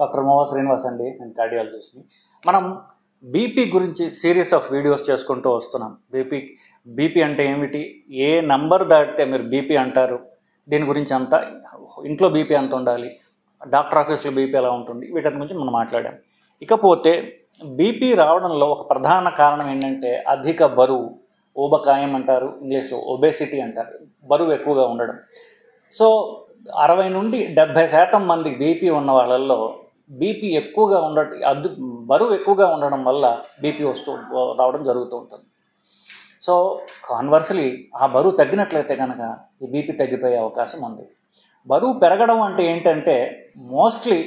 Doctor మోవా Srinivas అండి నేను కార్డియాలజిస్ట్ని. మనం బీపీ గురించి సిరీస్ ఆఫ్ వీడియోస్ చేసుకుంటూ వస్తున్నాం. బీపీ బీపీ అంటే ఏమిటి? ఏ నంబర్ దాటితే మీరు బీపీ అంటారు? దీని గురించి అంతా ఇంట్లో బీపీ ఎంత ఉండాలి? డాక్టర్ ఆఫీస్లో బీపీ ఎలా ఉంటుంది? వీటి గురించి మనం మాట్లాడాం. ఇకపోతే బీపీ రావడంలో ఒక ప్రధాన కారణం ఏంటంటే అధిక బరువు. ఊబకాయం అంటారు ఇంగ్లీష్లో ఒబేసిటీ అంటారు. బరువు ఎక్కువగా ఉండడం. సో అరవై నుండి డెబ్భై శాతం మంది బీపీ ఉన్న వాళ్ళల్లో బీపీ ఎక్కువగా ఉండటం అద్దు బరువు ఎక్కువగా ఉండడం వల్ల బీపీ వస్తూ రావడం జరుగుతూ ఉంటుంది. సో కాన్వర్స్లీ ఆ బరువు తగ్గినట్లయితే కనుక ఈ బీపీ తగ్గిపోయే అవకాశం ఉంది. బరువు పెరగడం అంటే ఏంటంటే మోస్ట్లీ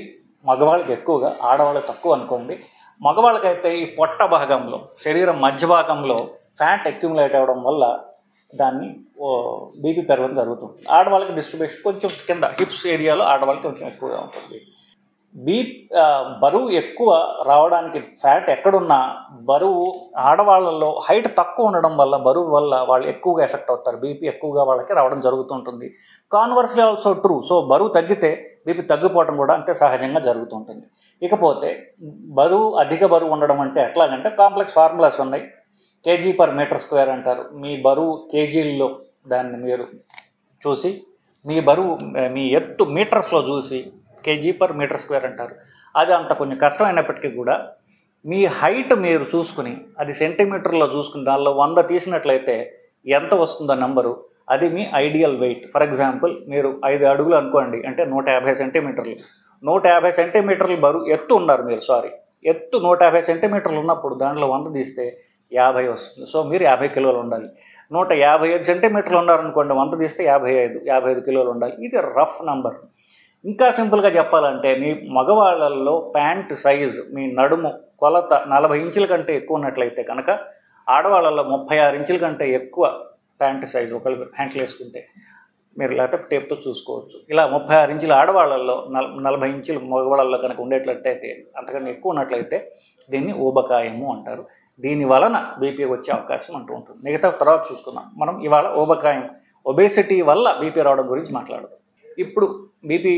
మగవాళ్ళకి ఎక్కువగా ఆడవాళ్ళకి తక్కువ అనుకోండి మగవాళ్ళకైతే ఈ పొట్ట భాగంలో శరీరం మధ్య భాగంలో ఫ్యాట్ అక్యుములేట్ అవ్వడం వల్ల దాన్ని బీపీ పెరగడం జరుగుతుంది ఆడవాళ్ళకి డిస్ట్రిబ్యూషన్ కొంచెం కింద హిప్స్ ఏరియాలో ఆడవాళ్ళకి కొంచెం ఎక్కువగా ఉంటుంది. బీ బరువు ఎక్కువ రావడానికి ఫ్యాట్ ఎక్కడున్నా బరువు ఆడవాళ్ళలో హైట్ తక్కువ ఉండడం వల్ల బరువు వల్ల వాళ్ళు ఎక్కువగా ఎఫెక్ట్ అవుతారు. బీపీ ఎక్కువగా వాళ్ళకి రావడం జరుగుతుంటుంది. కాన్వర్స్లీ ఆల్సో ట్రూ. సో బరువు తగ్గితే బీపీ తగ్గిపోవడం కూడా అంతే సహజంగా జరుగుతుంటుంది. ఇకపోతే బరువు అధిక బరువు ఉండడం అంటే ఎట్లాగంటే కాంప్లెక్స్ ఫార్ములాస్ ఉన్నాయి. కేజీ పర్ మీటర్ స్క్వేర్ అంటారు. మీ బరువు కేజీల్లో దాన్ని మీరు చూసి మీ బరువు మీ ఎత్తు మీటర్స్లో చూసి కేజీ పర్ మీటర్ స్క్వేర్ అంటారు. అది అంత కొంచెం కష్టమైనప్పటికీ కూడా మీ హైట్ మీరు చూసుకుని అది సెంటీమీటర్లో చూసుకుని దానిలో వంద తీసినట్లయితే ఎంత వస్తుందో నెంబరు అది మీ ఐడియల్ వెయిట్ ఫర్ ఎగ్జాంపుల్ మీరు ఐదు అడుగులు అనుకోండి అంటే నూట యాభై సెంటీమీటర్లు నూట యాభై సెంటీమీటర్లు బరువు ఎత్తు ఉన్నారు మీరు సారీ ఎత్తు నూట యాభై సెంటీమీటర్లు ఉన్నప్పుడు దాంట్లో వంద తీస్తే యాభై వస్తుంది. సో మీరు యాభై కిలోలు ఉండాలి. నూట యాభై ఐదు సెంటీమీటర్లు ఉన్నారనుకోండి వంద తీస్తే యాభై ఐదు యాభై ఐదు కిలోలు ఉండాలి. ఇది రఫ్ నంబర్ ఇంకా సింపుల్గా చెప్పాలంటే మీ మగవాళ్ళల్లో ప్యాంట్ సైజు మీ నడుము కొలత నలభై ఇంచుల కంటే ఎక్కువ ఉన్నట్లయితే కనుక ఆడవాళ్ళల్లో ముప్పై ఆరు ఇంచుల కంటే ఎక్కువ ప్యాంట్ సైజు ఒకళ్ళు ప్యాంట్లు వేసుకుంటే మీరు లేకపోతే టేప్తో చూసుకోవచ్చు. ఇలా ముప్పై ఆరు ఇంచుల ఆడవాళ్ళల్లో నల నలభై ఇంచులు మగవాళ్ళల్లో కనుక ఉండేట్లయితే అంతకన్నా ఎక్కువ ఉన్నట్లయితే దీన్ని ఊబకాయము అంటారు. దీని వలన బీపీ వచ్చే అవకాశం అంటూ ఉంటుంది. మిగతా తర్వాత చూసుకుందాం. మనం ఇవాళ ఊబకాయం ఒబేసిటీ వల్ల బీపీ రావడం గురించి మాట్లాడదాం. ఇప్పుడు బీపీ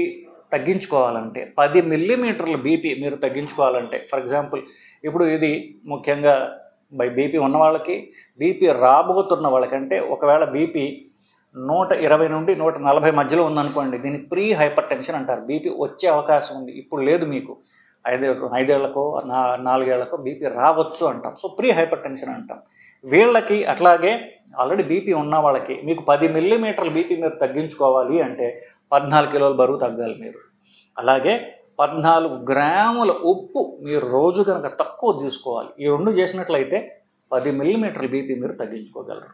తగ్గించుకోవాలంటే పది మిల్లీమీటర్ల బీపీ మీరు తగ్గించుకోవాలంటే ఫర్ ఎగ్జాంపుల్ ఇప్పుడు ఇది ముఖ్యంగా బై బీపీ ఉన్న వాళ్ళకి బీపీ రాబోతున్న వాళ్ళకంటే ఒకవేళ బీపీ నూట ఇరవై నుండి నూట నలభై మధ్యలో ఉందనుకోండి దీన్ని ప్రీ హైపర్ టెన్షన్ అంటారు బీపీ వచ్చే అవకాశం ఉంది. ఇప్పుడు లేదు మీకు. ఐదే ఐదేళ్ళకో నా నాలుగేళ్ళకో బీపీ రావచ్చు అంటాం. సో ప్రీ హైపర్ టెన్షన్ అంటాం. వీళ్ళకి అట్లాగే ఆల్రెడీ బీపీ ఉన్న వాళ్ళకి మీకు పది మిల్లీమీటర్ల బీపీ మీరు తగ్గించుకోవాలి అంటే పద్నాలుగు కిలోల బరువు తగ్గాలి మీరు. అలాగే పద్నాలుగు గ్రాముల ఉప్పు మీరు రోజు కనుక తక్కువ తీసుకోవాలి. ఈ రెండు చేసినట్లయితే పది మిల్లీమీటర్ల బీపీ మీరు తగ్గించుకోగలరు.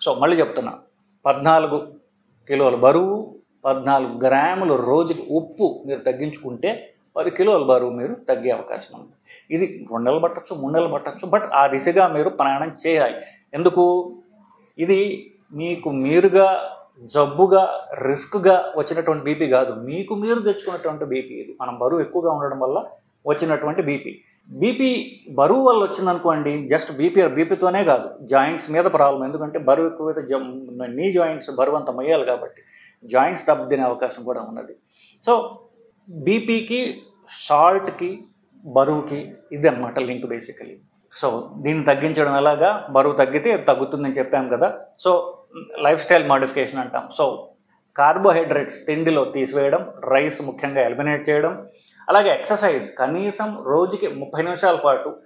సో మళ్ళీ చెప్తున్నా. పద్నాలుగు కిలోల బరువు పద్నాలుగు గ్రాముల రోజుకి ఉప్పు మీరు తగ్గించుకుంటే పది కిలోల బరువు మీరు తగ్గే అవకాశం ఉంది. ఇది రెండు నెలలు పట్టచ్చు మూడు నెలలు పట్టచ్చు బట్ ఆ దిశగా మీరు ప్రయాణం చేయాలి. ఎందుకు? ఇది మీకు మీరుగా జబ్బుగా రిస్క్గా వచ్చినటువంటి బీపీ కాదు. మీకు మీరు తెచ్చుకున్నటువంటి బీపీ ఇది. మనం బరువు ఎక్కువగా ఉండడం వల్ల వచ్చినటువంటి బీపీ. బీపీ బరువు వల్ల వచ్చిందనుకోండి జస్ట్ బీపీ బీపీతోనే కాదు జాయింట్స్ మీద ప్రాబ్లం. ఎందుకంటే బరువు ఎక్కువైతే నీ జాయింట్స్ బరువు అంత మొయ్యాలి కాబట్టి జాయింట్స్ దెబ్బతినే అవకాశం కూడా ఉన్నది. సో బీపీకి సాల్ట్కి బరువుకి ఇది అనమాట లింక్ బేసికలీ. సో దీన్ని తగ్గించడం ఎలాగా? బరువు తగ్గితే తగ్గుతుందని చెప్పాం కదా? సో లైఫ్ స్టైల్ మాడిఫికేషన్ అంటాం. సో కార్బోహైడ్రేట్స్ తిండిలో తీసివేయడం రైస్ ముఖ్యంగా ఎలిమినేట్ చేయడం అలాగే ఎక్సర్సైజ్ కనీసం రోజుకి ముప్పై నిమిషాల పాటు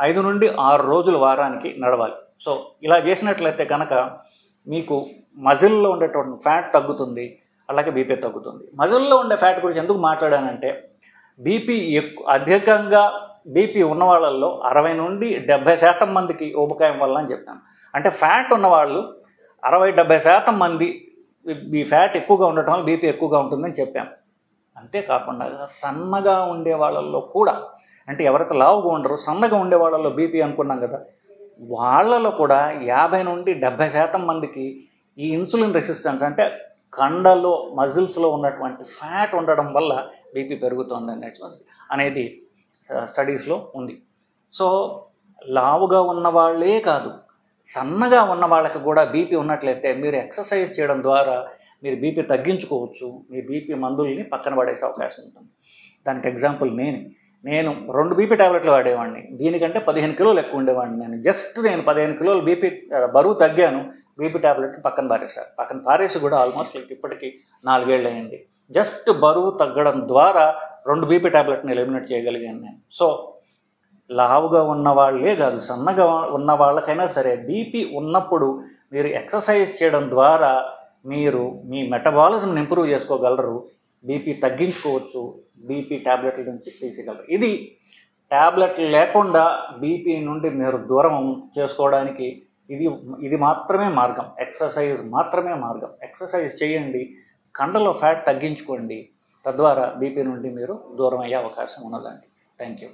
ఐదు నుండి ఆరు రోజుల వారానికి నడవాలి. సో ఇలా చేసినట్లయితే కనుక మీకు మజిల్లో ఉండేటువంటి ఫ్యాట్ తగ్గుతుంది అలాగే బీపీ తగ్గుతుంది. మజిల్లో ఉండే ఫ్యాట్ గురించి ఎందుకు మాట్లాడానంటే బీపీ ఎక్కువ అధికంగా బీపీ ఉన్న వాళ్ళల్లో అరవై నుండి డెబ్భై శాతం మందికి ఊబకాయం వల్ల అని చెప్పాను. అంటే ఫ్యాట్ ఉన్నవాళ్ళు అరవై డెబ్భై శాతం మంది ఈ ఫ్యాట్ ఎక్కువగా ఉండటం వల్ల బీపీ ఎక్కువగా ఉంటుందని చెప్పాం అంతేకాకుండా సన్నగా ఉండే వాళ్ళల్లో కూడా అంటే ఎవరైతే లావుగా ఉండరో సన్నగా ఉండే వాళ్ళల్లో బీపీ అనుకున్నాం కదా వాళ్ళలో కూడా యాభై నుండి డెబ్భై శాతం మందికి ఈ ఇన్సులిన్ రెసిస్టెన్స్ అంటే కండలో మజిల్స్లో ఉన్నటువంటి ఫ్యాట్ ఉండడం వల్ల బీపీ పెరుగుతుంది అనేటువంటి అనేది స్టడీస్లో ఉంది. సో లావుగా ఉన్న వాళ్ళే కాదు సన్నగా ఉన్న వాళ్ళకి కూడా బీపీ ఉన్నట్లయితే మీరు ఎక్సర్సైజ్ చేయడం ద్వారా మీరు బీపీ తగ్గించుకోవచ్చు మీ బీపీ మందుల్ని పక్కన పడేసే అవకాశం ఉంటుంది. దానికి ఎగ్జాంపుల్ నేను. నేను రెండు బీపీ టాబ్లెట్లు వాడేవాడిని. దీనికంటే పదిహేను కిలోలు ఎక్కువ ఉండేవాడిని నేను. జస్ట్ నేను పదిహేను కిలోలు బీపీ బరువు తగ్గాను బీపీ ట్యాబ్లెట్ పక్కన పారేశారు. పక్కన పారేసి కూడా ఆల్మోస్ట్ లైక్ ఇప్పటికీ నాలుగేళ్ళు అయింది జస్ట్ బరువు తగ్గడం ద్వారా రెండు బీపీ టాబ్లెట్ని ఎలిమినేట్ చేయగలిగాను నేను. సో లావుగా ఉన్న వాళ్ళే కాదు సన్నగా ఉన్న వాళ్ళకైనా సరే బీపీ ఉన్నప్పుడు మీరు ఎక్సర్సైజ్ చేయడం ద్వారా మీరు మీ మెటబాలిజంని ఇంప్రూవ్ చేసుకోగలరు బీపీ తగ్గించుకోవచ్చు బీపీ ట్యాబ్లెట్ల నుంచి తీసేయగలరు. ఇది ట్యాబ్లెట్లు లేకుండా బీపీ నుండి మీరు దూరం చేసుకోవడానికి ఇది ఇది మాత్రమే మార్గం. ఎక్సర్సైజ్ మాత్రమే మార్గం. ఎక్సర్సైజ్ చేయండి. కండలో ఫ్యాట్ తగ్గించుకోండి. తద్వారా బీపీ నుండి మీరు దూరం అయ్యే అవకాశం ఉన్నదండి. Thank you